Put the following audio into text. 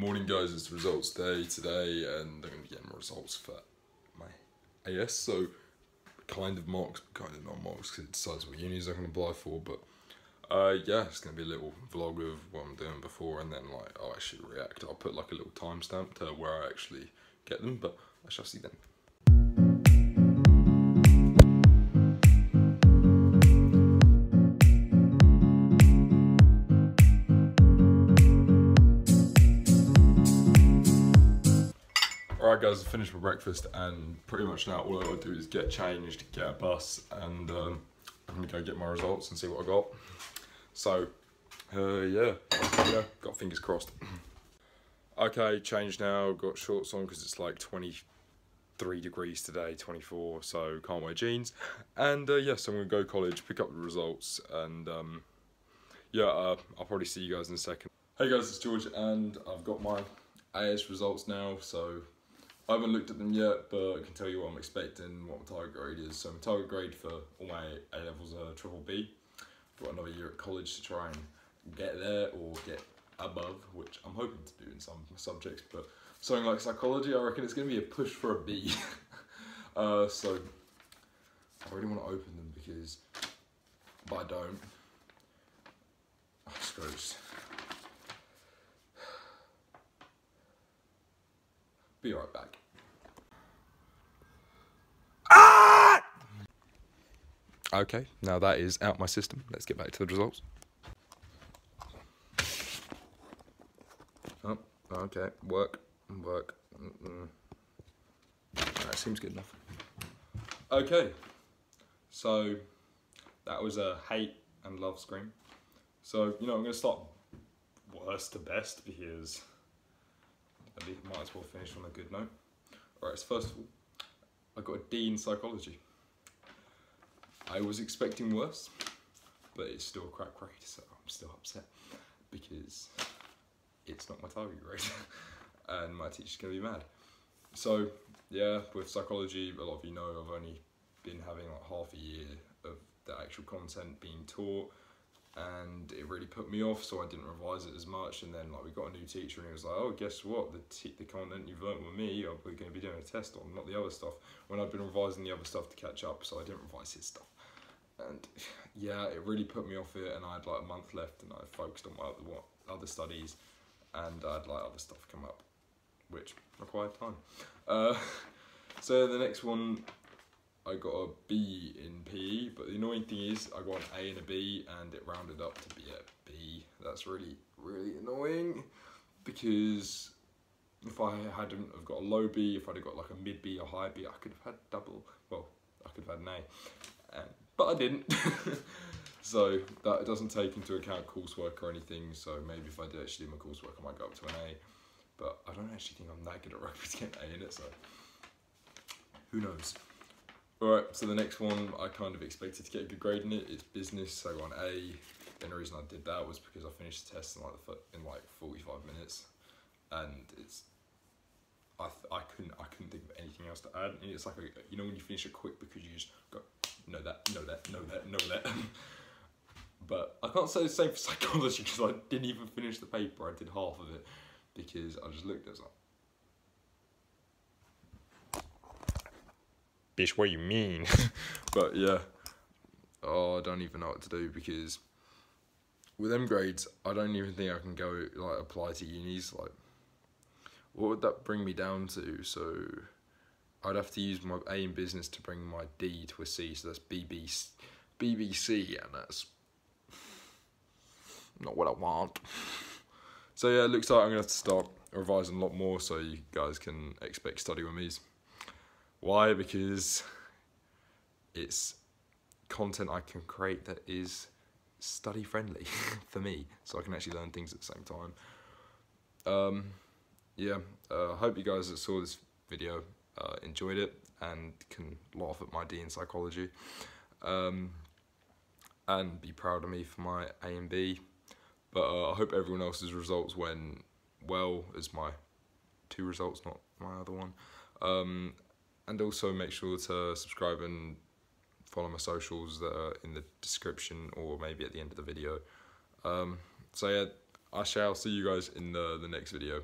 Morning guys, it's results day today and I'm going to be getting my results for my AS, so kind of marks, kind of not marks because it decides what unis I can apply for, but uh, yeah, it's going to be a little vlog of what I'm doing before and then like I'll actually react. I'll put like a little timestamp to where I actually get them, but I shall see then. Alright guys, I finished my breakfast and pretty much now all I gotta do is get changed, get a bus and um, I'm gonna go get my results and see what I got. So, uh, yeah, yeah, got fingers crossed. okay, changed now, got shorts on because it's like 23 degrees today, 24, so can't wear jeans. And uh, yes, I'm gonna go college, pick up the results and um, yeah, uh, I'll probably see you guys in a second. Hey guys, it's George and I've got my AS results now, so I haven't looked at them yet, but I can tell you what I'm expecting, what my target grade is. So my target grade for all my A levels are triple B. I've got another year at college to try and get there or get above, which I'm hoping to do in some subjects. But something like psychology, I reckon it's going to be a push for a B. uh, so I really want to open them because, but I don't. Oh, it's Be right back. Ah! Okay, now that is out my system. Let's get back to the results. Oh, okay, work, work. Mm -mm. That seems good enough. Okay, so that was a hate and love scream. So, you know, I'm going to start worst to best because I might as well finish on a good note. Alright, so first of all, I got a D in psychology. I was expecting worse, but it's still a crap grade, so I'm still upset because it's not my target grade and my teacher's gonna be mad. So yeah, with psychology, a lot of you know I've only been having like half a year of the actual content being taught and it really put me off so I didn't revise it as much. And then like we got a new teacher and he was like oh guess what? The, the content you've learned with me we're going to be doing a test on not the other stuff. When I'd been revising the other stuff to catch up so I didn't revise his stuff. And yeah it really put me off it and I had like a month left and I focused on my other, what, other studies and I had like other stuff come up which required time. Uh, so the next one I got a B in PE, but the annoying thing is I got an A and a B and it rounded up to be a B. That's really, really annoying because if I hadn't have got a low B, if I'd have got like a mid B or high B, I could have had double, well, I could have had an A, um, but I didn't. so that doesn't take into account coursework or anything, so maybe if I did actually do my coursework, I might go up to an A, but I don't actually think I'm that good at rugby to get an A in it, so who knows. Alright, so the next one I kind of expected to get a good grade in it. It's business, so an A. The only reason I did that was because I finished the test in like in like 45 minutes, and it's I, I couldn't I couldn't think of anything else to add. And it's like a, you know when you finish it quick because you just go know that know that know that know that. but I can't say the same for psychology because I didn't even finish the paper. I did half of it because I just looked at it bitch, what you mean? but yeah, oh, I don't even know what to do because with them grades, I don't even think I can go like apply to unis. Like, what would that bring me down to? So, I'd have to use my A in business to bring my D to a C. So that's BBC, BBC, and that's not what I want. So yeah, it looks like I'm gonna have to start revising a lot more so you guys can expect study with me. Why? Because it's content I can create that is study friendly for me, so I can actually learn things at the same time. Um, yeah, I uh, hope you guys that saw this video uh, enjoyed it and can laugh at my D in psychology. Um, and be proud of me for my A and B. But uh, I hope everyone else's results went well as my two results, not my other one. Um, and also make sure to subscribe and follow my socials that are in the description or maybe at the end of the video. Um, so yeah, I shall see you guys in the, the next video.